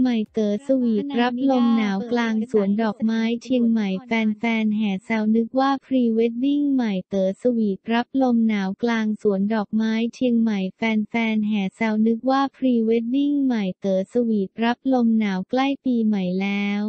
ใหม่เต๋อสวีตรับลมหนาวกลางสวนดอกไม้เชียงใหม่แฟนๆแห่แซวนึกว่าพรีเวดดิ้งใหม่เต๋อสวีตรับลมหนาวกลางสวนดอกไม้เชียงใหม่แฟนๆแห่แซวนึกว่าพรีเวดดิ้งใหม่เต๋อสวีตรับลมหนาวใกล้ปีใหม่แล้ว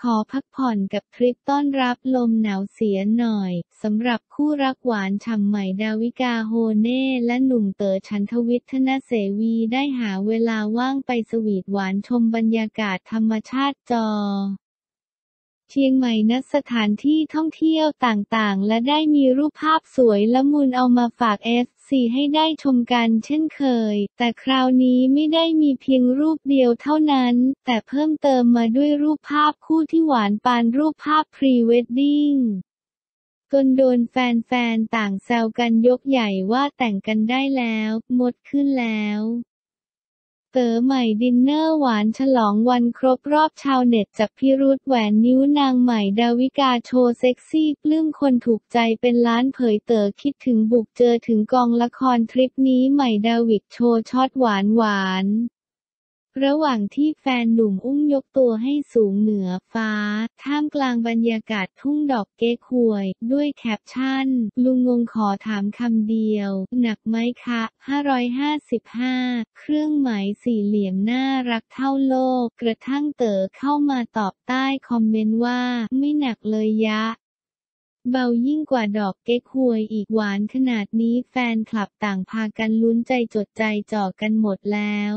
ขอพักผ่อนกับทริปต้อนรับลมหนาวเสียหน่อยสำหรับคู่รักหวานฉ่ำใหม่ดาวิกาโฮเน่และหนุ่มเต๋อฉันทวิชช์ธนะเสวีได้หาเวลาว่างไปสวีตหวานชมบรรยากาศธรรมชาติจ.เชียงใหม่ณ สถานที่ท่องเที่ยวต่างๆ และได้มีรูปภาพสวยละมุนเอามาฝาก FC ให้ได้ชมกันเช่นเคย แต่คราวนี้ไม่ได้มีเพียงรูปเดียวเท่านั้น แต่เพิ่มเติมมาด้วยรูปภาพคู่ที่หวานปานรูปภาพพรีเวดดิ้งจนโดนแฟนๆต่างแซวกันยกใหญ่ว่าแต่งกันได้แล้ว มดขึ้นแล้ว เต๋อใหม่ดินเนอร์หวานฉลองวันครบรอบชาวเน็ตจับพิรุธแหวนนิ้วนางใหม่ดาวิกาโชว์เซ็กซี่ปลื้มคนถูกใจเป็นล้านเผยเต๋อคิดถึงบุกเจอถึงกองละครทริปนี้ใหม่ดาวิกาโชว์ช็อตหวานหวาน ระหว่างที่แฟนหนุ่มอุ้มยกตัวให้สูงเหนือฟ้า ท่ามกลางบรรยากาศทุ่งดอกเก๊กฮวย ด้วยแคปชั่น ลุงงงขอถามคำเดียว หนักไหมคะ 555 เครื่องหมายสี่เหลี่ยมน่ารักเท่าโลก กระทั่งเต๋อเข้ามาตอบใต้คอมเมนต์ว่า ไม่หนักเลยยะเบายิ่งกว่าดอกเก๊กฮวยอีกหวานขนาดนี้แฟนคลับต่างพากันลุ้นใจจดใจจ่อกันหมดแล้ว